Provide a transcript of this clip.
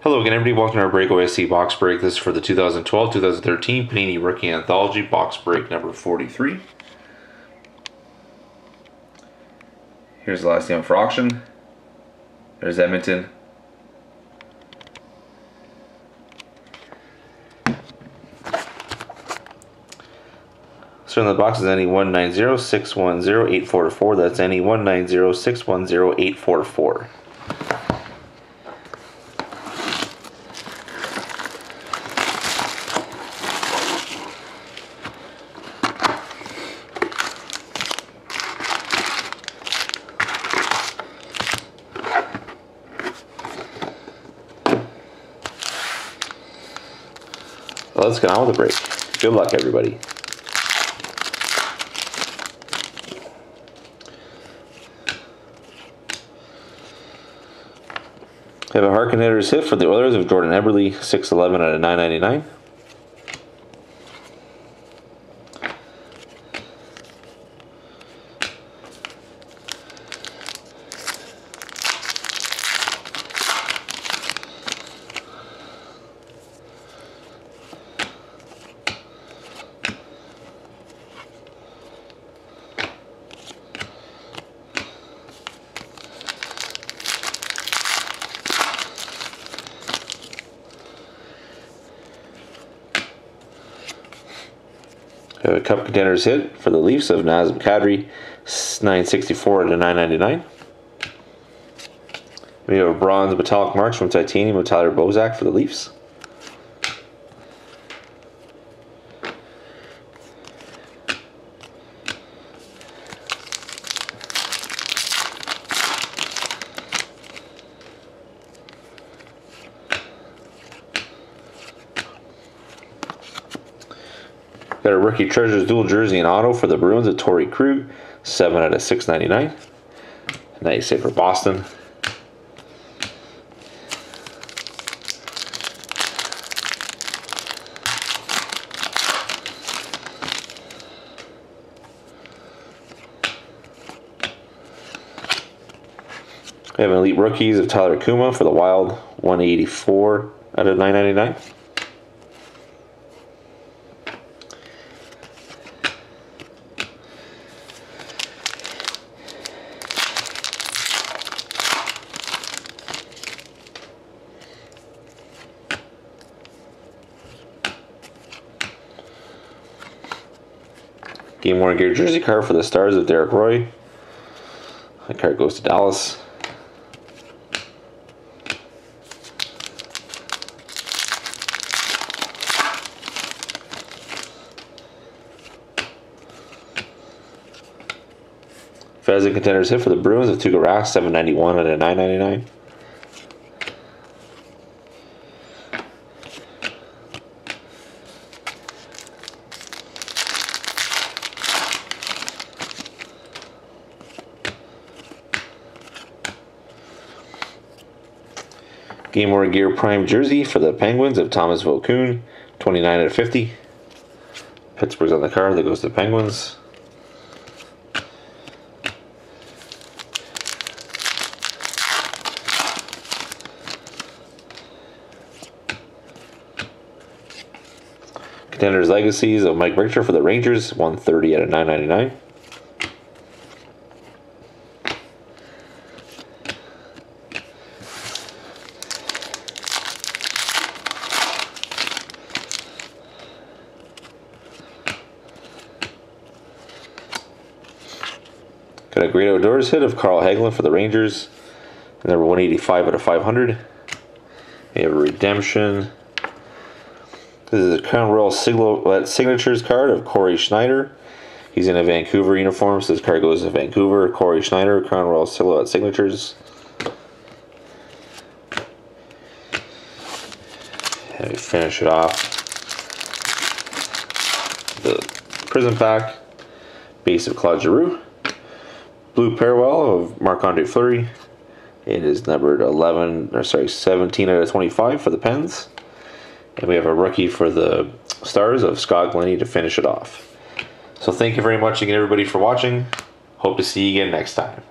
Hello again, everybody. Welcome to our Break OSC box break. This is for the 2012 2013 Panini Rookie Anthology box break number 43. Here's the last game for auction. There's Edmonton. So in the box is any 190-610-844. That's any 190-610-844. let's get on with the break. Good luck, everybody. We have a Harkin hitters hit for the Oilers of Jordan Eberle, 6'11 out of 999. Have a cup contenders hit for the Leafs of Nazem Kadri, 964 to 999. We have a bronze metallic marks from Titanium of Tyler Bozak for the Leafs. Got a rookie treasures dual jersey and auto for the Bruins of Torey Krug, seven out of six ninety nine. Nice hit for Boston. We have an elite rookies of Tyler Cuma for the Wild, 184 out of 999. Game worn gear jersey card for the Stars of Derek Roy. That card goes to Dallas. Pheasant contenders hit for the Bruins of Tuukka Rask, 791 out of 999. Game Worn Gear Prime jersey for the Penguins of Thomas Vokoun, 29 out of 50. Pittsburgh's on the card that goes to the Penguins. Contenders Legacies of Mike Richter for the Rangers, 130 out of 999. Got a great outdoors hit of Carl Hagelin for the Rangers. Number 185 out of 500. We have a redemption. This is a Crown Royal Signatures card of Cory Schneider. He's in a Vancouver uniform, so this card goes to Vancouver. Cory Schneider, Crown Royal Silhouette Signatures. And we finish it off. The Prizm Pack. Base of Claude Giroux. Blue Parallel of Marc-Andre Fleury. It is numbered 11, or sorry, 17 out of 25 for the Pens. And we have a rookie for the Stars of Scott Glennie to finish it off. So thank you very much again, everybody, for watching. Hope to see you again next time.